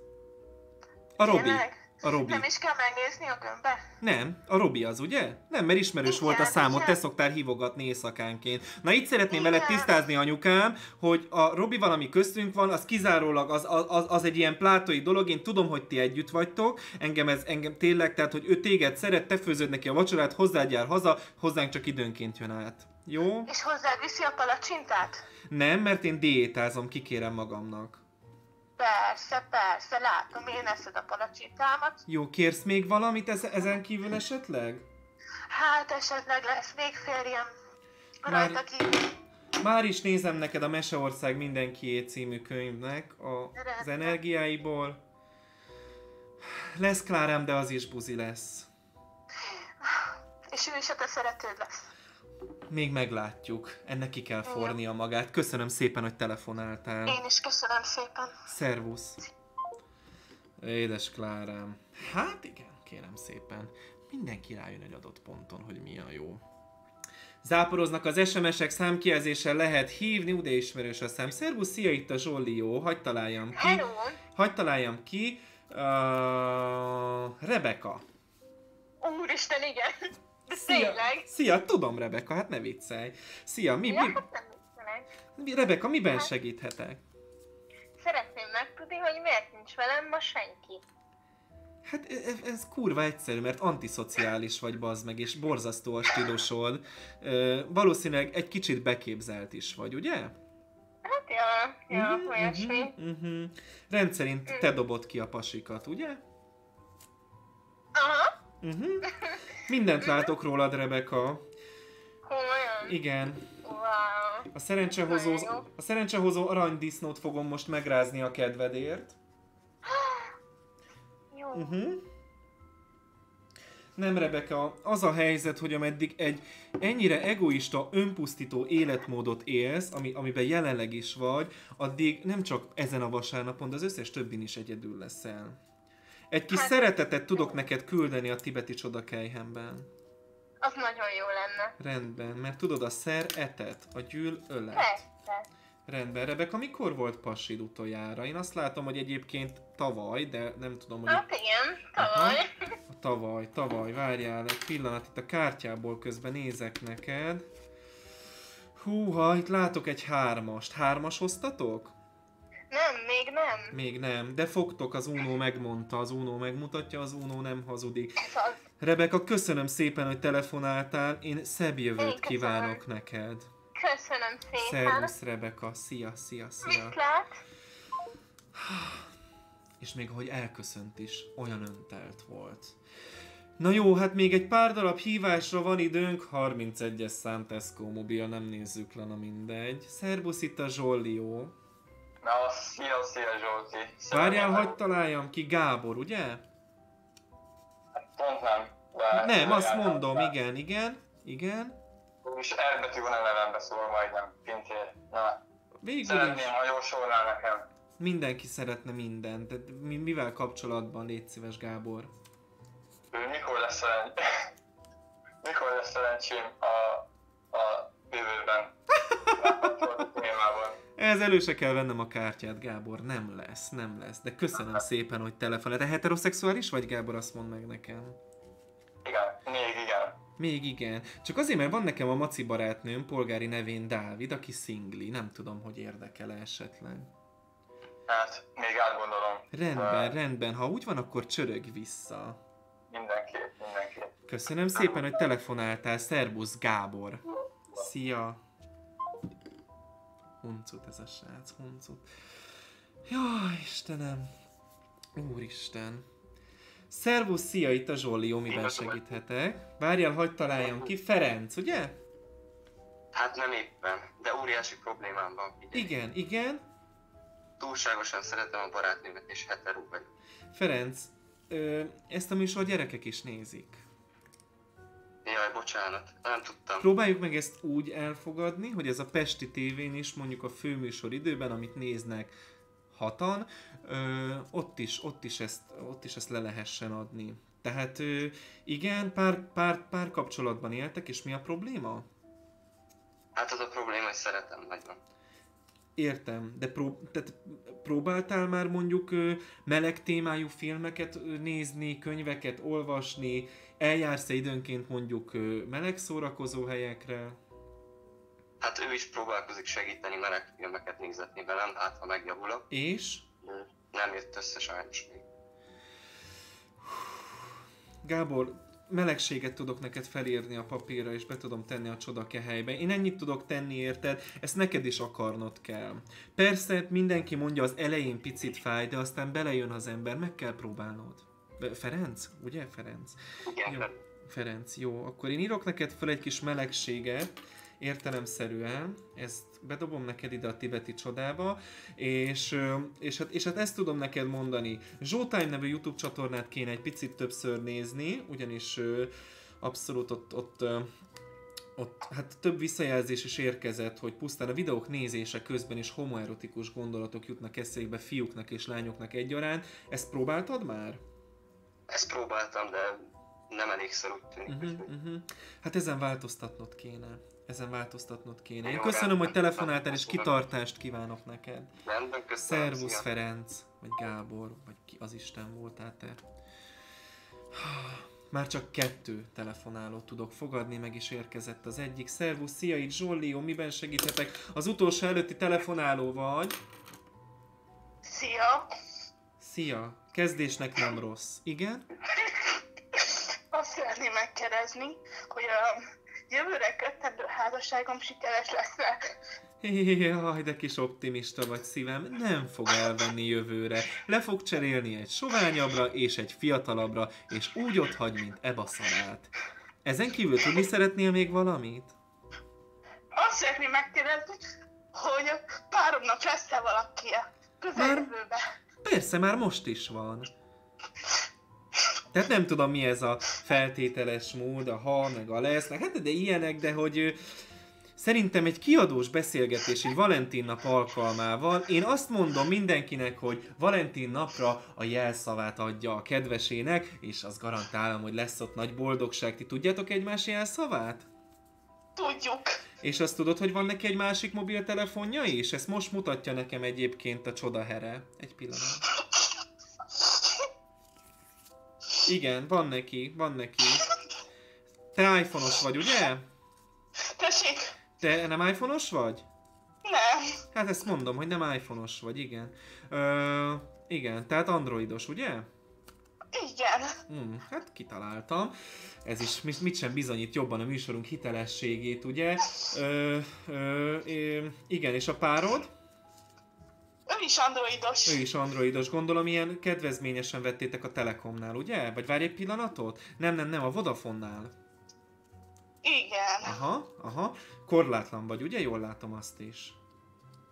A Robi. Tényleg? A Robi. Nem is kell megnézni a gömbbe? Nem, a Robi az, ugye? Nem, mert ismerős Igen, volt a számot, te igen. szoktál hívogatni éjszakánként. Na itt szeretném Igen. veled tisztázni, anyukám, hogy a Robi valami köztünk van, az kizárólag az, az, az, az egy ilyen plátói dolog, én tudom, hogy ti együtt vagytok, engem ez engem tényleg, tehát hogy ő téged szeret, te főzöd neki a vacsorát, hozzád jár haza, hozzánk csak időnként jön át. Jó? És hozzád viszi a palacsintát? Nem, mert én diétázom, kikérem magamnak. Persze, persze, látom, én eszed a palacsintámat. Jó, kérsz még valamit ez, ezen kívül esetleg? Hát esetleg lesz még férjem. Már- Rajta kívül. Már is nézem neked a Meseország mindenkié című könyvnek a, az energiáiból. Lesz Klárám, de az is buzi lesz. És ő is a te szeretőd lesz. Még meglátjuk. Ennek ki kell fornia magát. Köszönöm szépen, hogy telefonáltál. Én is köszönöm szépen. Szervusz. Édes Klárám. Hát igen, kérem szépen. Mindenki rájön egy adott ponton, hogy mi a jó. Záporoznak az SMS-ek, számkijelzéssel lehet hívni, ugye ismerős a szám. Szervusz, szia, itt a Zsollió, hagyd találjam ki. Hello! Hagyd találjam ki. Uh, Rebeka. Úristen, igen. Szia. Szia, tudom Rebeka, hát ne viccelj. Szia, mi, Ja, mi, hát nem Rebeka, miben segíthetek? Szeretném megtudni, hogy miért nincs velem ma senki. Hát ez, ez kurva egyszerű, mert antiszociális vagy bazd meg, és borzasztó a stílusod. Ö, valószínűleg egy kicsit beképzelt is vagy, ugye? Hát ja, ja, Mhm, olyasmi. mhm, mhm. Rendszerint te dobod ki a pasikat, ugye? Aha, Uh-huh. Mindent látok rólad, Rebeka. komolyan. Igen. Wow. A szerencsehozó, a szerencsehozó aranydisznót fogom most megrázni a kedvedért. Jó. Uh-huh. Nem, Rebeka, az a helyzet, hogy ameddig egy ennyire egoista, önpusztító életmódot élsz, ami, amiben jelenleg is vagy, addig nem csak ezen a vasárnapon, de az összes többin is egyedül leszel. Egy kis Hát- szeretetet tudok neked küldeni a tibeti csodakelyhemben. Az nagyon jó lenne. Rendben, mert tudod, a szer etet, a gyűl ölet. Persze. Rendben, Rebeka, mikor volt pasid utoljára? Én azt látom, hogy egyébként tavaly, de nem tudom, hogy... Hát igen, tavaly. A tavaly, tavaly, várjál egy pillanat, itt a kártyából közben nézek neked. Húha, itt látok egy hármast. Hármas hoztatok? Nem, még nem. Még nem, de fogtok, az Uno megmondta, az Uno megmutatja, az Uno nem hazudik. Az. Rebeka, köszönöm szépen, hogy telefonáltál, én szebb Én jövőt köszönöm. kívánok neked. Köszönöm szépen. Szervusz, Rebeka, szia, szia, szia. Viszlát. És még ahogy elköszönt is, olyan öntelt volt. Na jó, hát még egy pár darab hívásra van időnk, 31-es szám Tesco mobil, nem nézzük le, na mindegy. Szerbusz itt a Zsollió. Na, szia, szia Zsolti. Várjál, hagyd találjam ki, Gábor, ugye? Pont nem. De Nem, azt mondom, igen, igen, igen. És R betű van a nevembe, szóval majdnem pintér. Na, Végül is szeretném, ha jósolnál nekem. mindenki szeretne mindent, de mi, mivel kapcsolatban légy szíves, Gábor? Ő mikor lesz mikor lesz szerencsém a jövőben témában. Ez elő se kell vennem a kártyát, Gábor. Nem lesz, nem lesz. De köszönöm szépen, hogy telefonál. Te heteroszexuális vagy, Gábor? Azt mondd meg nekem. Igen, még igen. Még igen. Csak azért, mert van nekem a maci barátnőm, polgári nevén Dávid, aki szingli. Nem tudom, hogy érdekel esetleg. Hát, még átgondolom. Rendben, rendben. Ha úgy van, akkor csörög vissza. Mindenképp, mindenképp. Köszönöm szépen, hogy telefonáltál. Szerbusz, Gábor. Szia. Huncut ez a srác, huncut. Jaj, Istenem. Úristen. Szervusz, szia, itt a Zsolli, miben segíthetek? Várjál, hagyd találjam ki. Ferenc, ugye? Hát nem éppen, de óriási problémám van. Figyelj. Igen, igen. Túlságosan szeretem a barátnőmet, és heteró vagyok. Ferenc, ö, ezt a műsor gyerekek is nézik. Jaj, bocsánat, nem tudtam. Próbáljuk meg ezt úgy elfogadni, hogy ez a Pesti tévén is, mondjuk a főműsor időben, amit néznek hatan, ö, ott, is, ott, is ezt, ott is ezt le lehessen adni. Tehát ö, igen, pár, pár, pár kapcsolatban éltek, és mi a probléma? Hát az a probléma, hogy szeretem nagyon. Értem, de pró- tehát próbáltál már mondjuk meleg témájú filmeket nézni, könyveket olvasni, eljársz-e időnként mondjuk meleg szórakozó helyekre? Hát ő is próbálkozik segíteni meleg filmeket nézetni velem, hát ha megjavulok. És? Nem jött össze sajnos még. Gábor, melegséget tudok neked felírni a papírra, és be tudom tenni a csoda kehelybe. Én ennyit tudok tenni, érted? Ezt neked is akarnod kell. Persze, mindenki mondja, az elején picit fáj, de aztán belejön az ember, meg kell próbálnod. Ferenc? Ugye, Ferenc? Igen, Jó. Ferenc, jó. Akkor én írok neked fel egy kis melegséget, értelemszerűen, ezt bedobom neked ide a tibeti csodába, és, és, hát, és hát ezt tudom neked mondani. Zsótány nevű YouTube csatornát kéne egy picit többször nézni, ugyanis abszolút ott, ott ott hát több visszajelzés is érkezett, hogy pusztán a videók nézése közben is homoerotikus gondolatok jutnak eszébe fiúknak és lányoknak egyaránt. Ezt próbáltad már? Ezt próbáltam, de nem elégszer úgy tűnik. Uh-huh, uh-huh. Hát ezen változtatnod kéne. Ezen változtatnod kéne. Én köszönöm, hogy telefonáltál, és kitartást kívánok neked. Rendben, köszönöm. Szervusz. Ferenc, vagy Gábor, vagy ki az Isten voltál te. Már csak kettő telefonálót tudok fogadni, meg is érkezett az egyik. Szervusz, szia, itt Zsollió, miben segíthetek? Az utolsó előtti telefonáló vagy. Szia! Szia, kezdésnek nem rossz. Igen? Azt szeretném megkérdezni, hogy a jövőre kötendő házasságom sikeres lesz-e? Jaj, de kis optimista vagy szívem, nem fog elvenni jövőre. Le fog cserélni egy soványabbra és egy fiatalabbra, és úgy ott hagy, mint Eba szarát. Ezen kívül tudni szeretnél még valamit? Azt szeretném megkérdezni, hogy páromnak lesz-e valaki a közeljövőben? Persze, már most is van. Tehát nem tudom mi ez a feltételes mód, a ha, meg a lesz, hát de ilyenek, de hogy szerintem egy kiadós beszélgetés egy Valentin nap alkalmával, én azt mondom mindenkinek, hogy Valentin napra a jelszavát adja a kedvesének, és azt garantálom, hogy lesz ott nagy boldogság. Ti tudjátok egymás jelszavát? Tudjuk. És azt tudod, hogy van neki egy másik mobiltelefonja is? Ezt most mutatja nekem egyébként a csodahere. Egy pillanat. Igen, van neki, van neki. Te iPhone-os vagy, ugye? Tessék? Te nem iPhone-os vagy? Nem. Hát ezt mondom, hogy nem iPhone-os vagy, igen. Ö, igen, tehát androidos, ugye? Igen. Hmm, hát kitaláltam. Ez is mit, mit sem bizonyít jobban a műsorunk hitelességét, ugye? Ö, ö, ö, igen, és a párod? Ő is androidos. Ő is androidos. Gondolom ilyen kedvezményesen vettétek a Telekomnál, ugye? Vagy várj egy pillanatot? Nem, nem, nem, a Vodafonnál. Igen. Aha, aha. Korlátlan vagy, ugye? Jól látom azt is.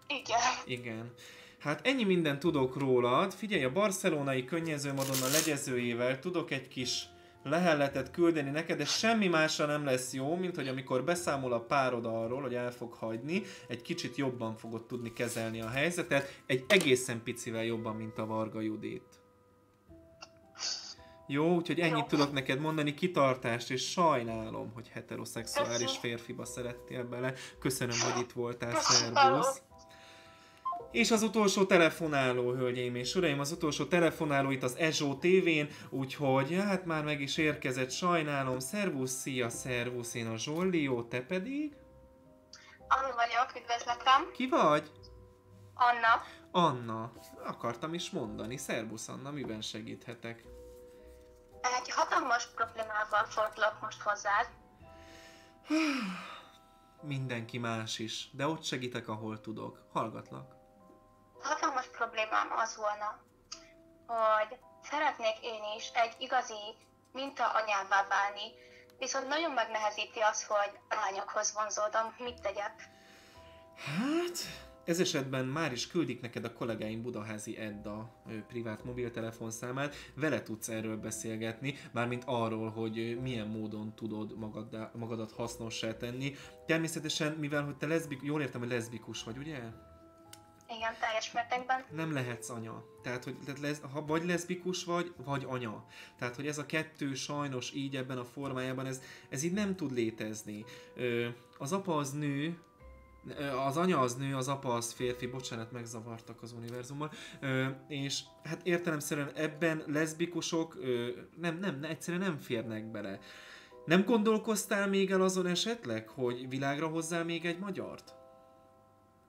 Igen. Igen. Hát ennyi mindent tudok rólad. Figyelj, a barcelonai könnyező Madonna legyezőjével tudok egy kis lehelletet küldeni neked, de semmi másra nem lesz jó, mint hogy amikor beszámol a párod arról, hogy el fog hagyni, egy kicsit jobban fogod tudni kezelni a helyzetet, egy egészen picivel jobban, mint a Varga Judit. Jó, úgyhogy ennyit Jó. tudok neked mondani, kitartást, és sajnálom, hogy heteroszexuális Köszönöm. férfiba szerettél bele. Köszönöm, hogy itt voltál, szervusz. És az utolsó telefonáló, hölgyeim és uraim, az utolsó telefonáló itt az Ezsó TV-n, úgyhogy hát már meg is érkezett, sajnálom. Szervusz, szia, szervusz, én a Zsollió, te pedig? Anna vagyok, üdvözletem. Ki vagy? Anna. Anna. Akartam is mondani. Szervusz, Anna, miben segíthetek? Egy hatalmas problémával fordulok most hozzád. Mindenki más is, de ott segítek, ahol tudok. Hallgatlak. Hatalmas problémám az volna, hogy szeretnék én is egy igazi minta anyává válni, viszont nagyon megnehezíti az, hogy lányokhoz vonzódom. Mit tegyek? Hát, ez esetben már is küldik neked a kollégáim Budaházi Edda privát mobiltelefonszámát, vele tudsz erről beszélgetni, mármint arról, hogy milyen módon tudod magaddá, magadat hasznossá tenni. Természetesen, mivel hogy te leszbik, jól értem, hogy leszbikus vagy, ugye? Igen, teljes mértékben. Nem lehetsz anya. Tehát, hogy tehát lesz, ha vagy leszbikus vagy, vagy anya. Tehát, hogy ez a kettő sajnos így ebben a formájában, ez, ez így nem tud létezni. Ö, az apa az nő, az anya az nő, az apa az férfi, bocsánat, megzavartak az univerzummal, ö, és hát értelemszerűen ebben leszbikusok ö, nem, nem, egyszerűen nem férnek bele. Nem gondolkoztál még el azon esetleg, hogy világra hozzál még egy magyart?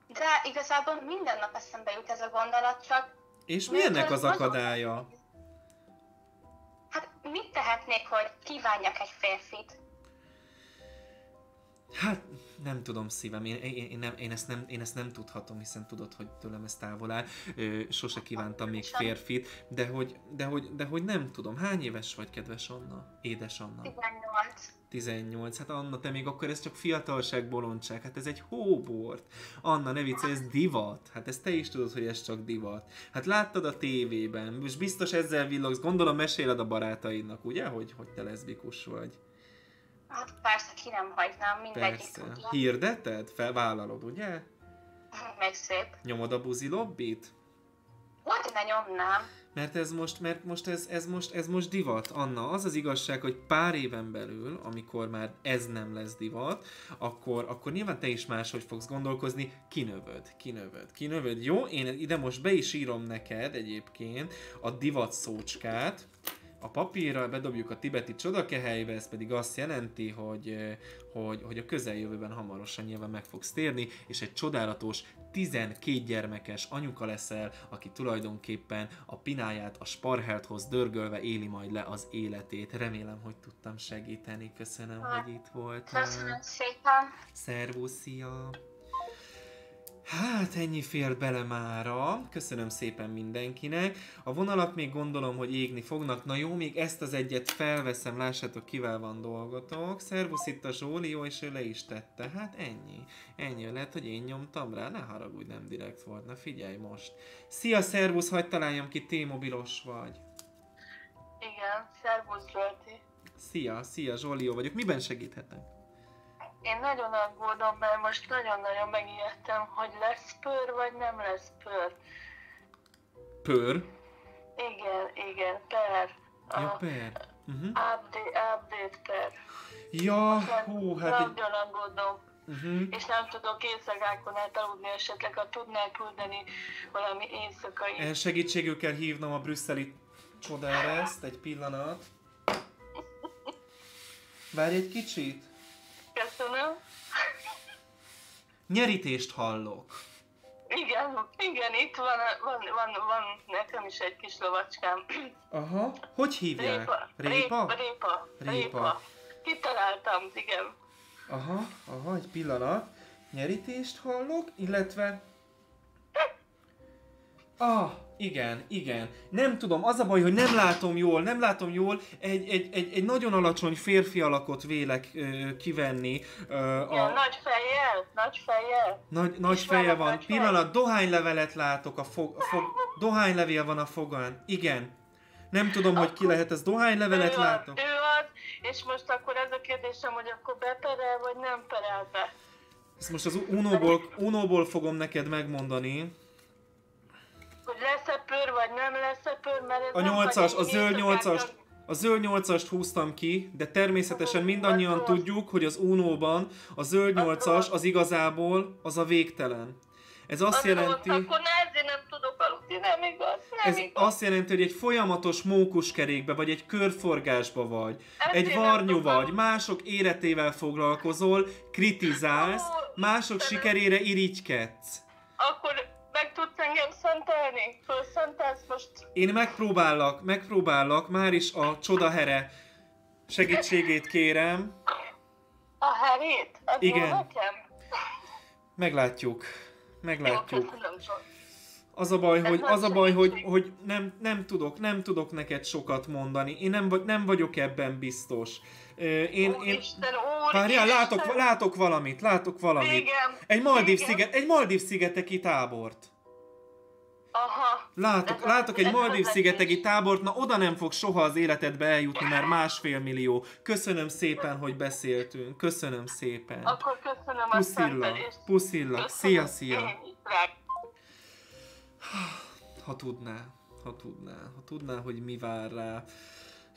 De igazából minden nap eszembe jut ez a gondolat, csak És mi ennek az akadálya? hát mit tehetnék, hogy kívánjak egy férfit? Hát, nem tudom szívem, én, én, én, nem, én, ezt nem, én ezt nem tudhatom, hiszen tudod, hogy tőlem ez távol áll. Ö, sose kívántam még férfit, de hogy, de, hogy, de hogy nem tudom. Hány éves vagy, kedves Anna? Édes Anna. 18. 18. Hát Anna, te még akkor ez csak fiatalság, bolondság. Hát ez egy hóbort. Anna, ne viccelj, ez divat. Hát ezt te is tudod, hogy ez csak divat. Hát láttad a tévében, most biztos ezzel villogsz. Gondolom meséled a barátaidnak, ugye, hogy, hogy te leszbikus vagy. Hát persze, ki nem hagynám, mindegyik Persze. tudja. Hirdeted? Felvállalod, ugye? Meg szép. Nyomod a buzi lobbit? Hogy ne nyomnám? Mert ez most, mert most ez, ez most, ez most divat, Anna. Az az igazság, hogy pár éven belül, amikor már ez nem lesz divat, akkor, akkor nyilván te is máshogy fogsz gondolkozni, kinövöd, kinövöd, kinövöd. Jó, én ide most be is írom neked egyébként a divat szócskát, a papírra bedobjuk a tibeti csodakehelybe, ez pedig azt jelenti, hogy, hogy, hogy a közeljövőben hamarosan nyilván meg fogsz térni, és egy csodálatos 12 gyermekes anyuka leszel, aki tulajdonképpen a pináját a sparhelthoz dörgölve éli majd le az életét. Remélem, hogy tudtam segíteni. Köszönöm, hogy itt voltál. Köszönöm szépen. Szervusz, szia! Hát ennyi fér bele mára. Köszönöm szépen mindenkinek. A vonalak még gondolom, hogy égni fognak. Na jó, még ezt az egyet felveszem, lássátok kivel van dolgotok. Szervusz itt a Zsóli, jó, és ő le is tette. Hát ennyi. Ennyi. Lehet, hogy én nyomtam rá. Ne haragudj, nem direkt volt. Na figyelj most. Szia, szervusz, hagyd találjam ki, T-mobilos vagy. Igen, szervusz Zsolti. Szia, szia, Zsólió vagyok. Miben segíthetek? Én nagyon aggódom, mert most nagyon-nagyon megijedtem, hogy lesz pör, vagy nem lesz pör. Pör. Igen, igen, per. A Ja, per. Uh-huh. update, update per. Ja, hú, hát egy... Nagyon aggódom. Uh-huh. És nem tudok éjszakákon át aludni, esetleg ha tudnál küldeni valami éjszakai. Eh, Segítségül kell hívnom a brüsszeli csodáreszt, egy pillanat. Várj egy kicsit. Köszönöm. Nyerítést hallok. Igen, igen, itt van, van, van, van nekem is egy kis lovacskám. Aha. Hogy hívják? Répa. Répa? Répa. Répa. Répa. Kitaláltam, igen. Aha, aha, egy pillanat. Nyerítést hallok, illetve... Ah, igen, igen. Nem tudom, az a baj, hogy nem látom jól, nem látom jól. Egy, egy, egy, egy nagyon alacsony férfi alakot vélek ö, kivenni. Ö, Igen, nagy fejjel, nagy fejjel. Nagy, nagy feje van. nagy. Pillanat, dohánylevelet látok a fog, a fog, dohánylevél van a fogán. Igen. Nem tudom, hogy ki lehet, ez dohánylevelet ő látok. Az, ő az, és most akkor ez a kérdésem, hogy akkor beperel, vagy nem perel be. Ezt most az Unóból, Unóból fogom neked megmondani. Hogy lesz-e pör, vagy nem lesz-e pör, mert ez A nyolcas, a zöld nyolcas. A zöld 8-ast húztam ki, de természetesen mindannyian tudjuk, hogy az Unóban a zöld 8-as az igazából az a végtelen. Ez azt jelenti... Akkor ne, ezért nem tudok aludni, nem igaz, nem Ez igaz. azt jelenti, hogy egy folyamatos mókuskerékbe, vagy egy körforgásba vagy, Ezért egy varnyú vagy, mások életével foglalkozol, kritizálsz, mások sikerére irigykedsz. Akkor meg tudsz engem szentelni? Fölszentelsz most? Én megpróbállak, megpróbállak, már is a csodahere segítségét kérem. A herét? Az Igen. nekem? Meglátjuk, meglátjuk. Jó, köszönöm. Az a baj, hogy, az a baj, hogy, hogy nem, nem, tudok, nem tudok neked sokat mondani. Én nem, nem vagyok ebben biztos. Én, én, Úristen, úr, Várjál, látok, látok valamit, látok valamit. Igen, Egy Maldív, igen. sziget, egy Maldív szigeteki tábort. Aha. Látok, Ez- látok egy ez Maldív vezetés. szigeteki tábort, na oda nem fog soha az életedbe eljutni, mert másfél millió. Köszönöm szépen, hogy beszéltünk. Köszönöm szépen. Akkor köszönöm a szentelést. puszillak. Köszönöm. Szia, szia. Ha tudná, ha tudná, ha tudná, hogy mi vár rá.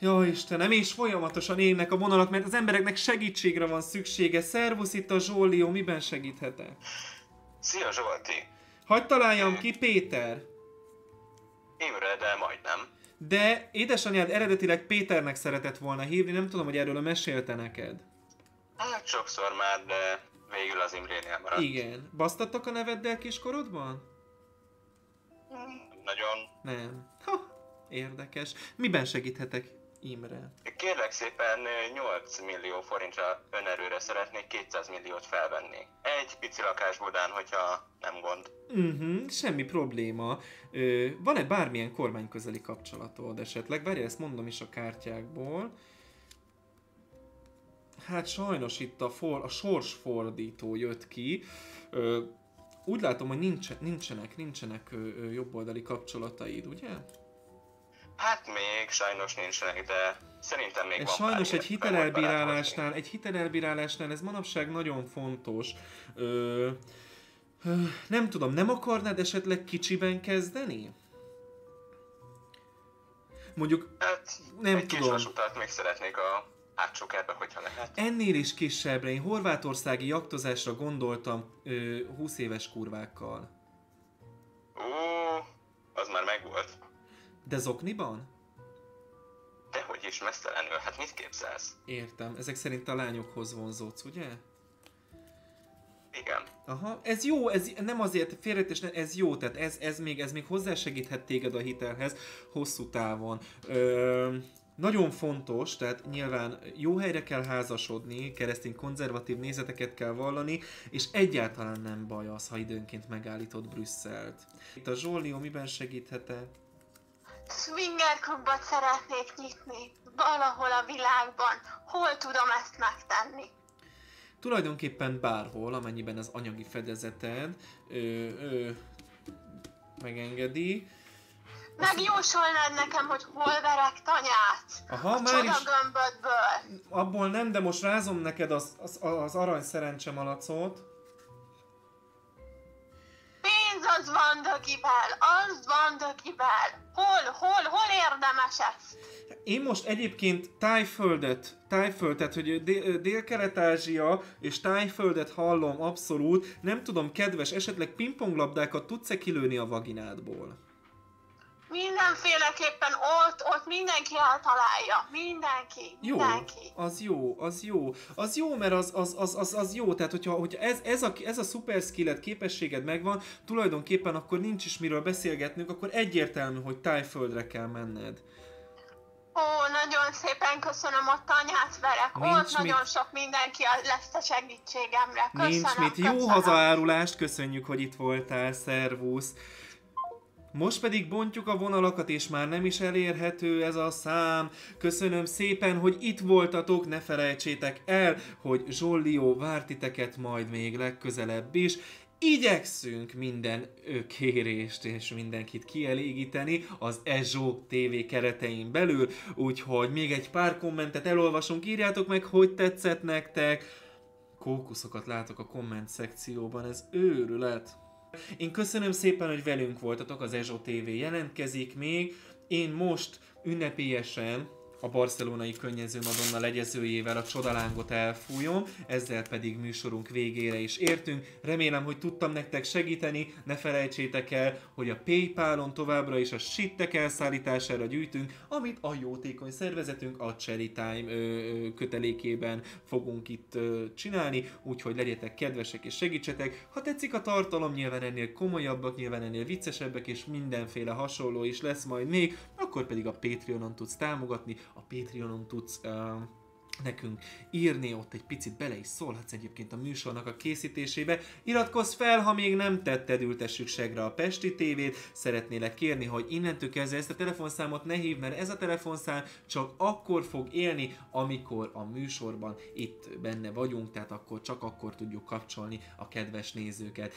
Jó Istenem, és folyamatosan égnek a vonalak, mert az embereknek segítségre van szüksége. Szervusz itt a Zsólió, miben segíthetek? Szia Zsolti! Hagy találjam ki, Péter. Imre, de majdnem. De édesanyád eredetileg Péternek szeretett volna hívni, nem tudom, hogy erről ő mesélte neked. Hát sokszor már, de végül az Imrénél maradt. Igen. Basztattak a neveddel kiskorodban? Nagyon. Nem. Ha, érdekes. Miben segíthetek, Imre? Kérlek szépen 8 millió forintra önerőre szeretnék 200 milliót felvenni. Egy pici lakásbudán, hogyha nem gond. Mhm, semmi probléma. Ö, van-e bármilyen kormányközeli kapcsolatod esetleg? Várj, ezt mondom is a kártyákból. Hát sajnos itt a, for, a sorsfordító jött ki. Ö, úgy látom, hogy nincs, nincsenek, nincsenek ö, ö, jobboldali kapcsolataid, ugye? Hát még sajnos nincsenek, de szerintem még Ez van sajnos pár egy hitelelbírálásnál, egy hitelelbírálásnál ez manapság nagyon fontos. Ö, ö, nem tudom, nem akarnád esetleg kicsiben kezdeni? Mondjuk Hát nem egy kis tudom. vasutat még szeretnék a átsokerbe, hogyha lehet. Ennél is kisebbre, én horvátországi jaktozásra gondoltam ö, 20 éves kurvákkal. Ó, az már megvolt. De zokniban? Dehogy is mesztelenül, hát mit képzelsz? Értem, ezek szerint a lányokhoz vonzódsz, ugye? Igen. Aha, ez jó, ez nem azért félretés, ez jó, tehát ez, ez, még, ez még hozzásegíthet téged a hitelhez hosszú távon. Ö, nagyon fontos, tehát nyilván jó helyre kell házasodni, keresztény konzervatív nézeteket kell vallani, és egyáltalán nem baj az, ha időnként megállítod Brüsszelt. Itt a Zsollió miben segíthetek? Swinger klubot szeretnék nyitni valahol a világban. Hol tudom ezt megtenni? Tulajdonképpen bárhol, amennyiben az anyagi fedezeted ö, ö, megengedi. Megjósolnád nekem, hogy hol verek tanyát? Aha, a már is abból nem, de most rázom neked az, az, az arany szerencsemalacot. Pénz az van az van. Hol, hol, hol érdemes ezt? Én most egyébként tájföldet, tájföldet, hogy Dé- Dél-Kelet-Ázsia és tájföldet hallom abszolút. Nem tudom, kedves, esetleg pingponglabdákat tudsz-e kilőni a vaginádból? Mindenféleképpen ott, ott mindenki eltalálja. Mindenki, Jó, mindenki. az jó, az jó. Az jó, mert az, az, az, az, az jó, tehát hogyha, hogyha ez, ez, a, ez a szuper skilled, képességed megvan, tulajdonképpen akkor nincs is miről beszélgetnünk, akkor egyértelmű, hogy tájföldre kell menned. Ó, nagyon szépen köszönöm, ott tanyát verek. Nincs ott mit. nagyon sok mindenki lesz a segítségemre. Köszönöm, Nincs mit. Jó köszönöm. hazaárulást, köszönjük, hogy itt voltál, szervusz. Most pedig bontjuk a vonalakat, és már nem is elérhető ez a szám. Köszönöm szépen, hogy itt voltatok, ne felejtsétek el, hogy Zsollió vár titeket majd még legközelebb is. Igyekszünk minden kérést és mindenkit kielégíteni az Ezsó TV keretein belül, úgyhogy még egy pár kommentet elolvasunk, írjátok meg, hogy tetszett nektek. Kókuszokat látok a komment szekcióban, ez őrület. Én köszönöm szépen, hogy velünk voltatok, az Ezsó TV jelentkezik még. Én most ünnepélyesen a barcelonai könnyező Madonna legyezőjével a csodalángot elfújom, ezzel pedig műsorunk végére is értünk. Remélem, hogy tudtam nektek segíteni, ne felejtsétek el, hogy a Paypalon továbbra is a sittek elszállítására gyűjtünk, amit a jótékony szervezetünk a Cherry Time ö, kötelékében fogunk itt ö, csinálni, úgyhogy legyetek kedvesek és segítsetek. Ha tetszik a tartalom, nyilván ennél komolyabbak, nyilván ennél viccesebbek és mindenféle hasonló is lesz majd még, akkor pedig a Patreonon tudsz támogatni, a Patreonon tudsz uh, nekünk írni, ott egy picit bele is szólhatsz egyébként a műsornak a készítésébe. Iratkozz fel, ha még nem tetted, ültessük segre a Pesti tévét. Szeretnélek kérni, hogy innentől kezdve ezt a telefonszámot ne hív, mert ez a telefonszám csak akkor fog élni, amikor a műsorban itt benne vagyunk, tehát akkor csak akkor tudjuk kapcsolni a kedves nézőket.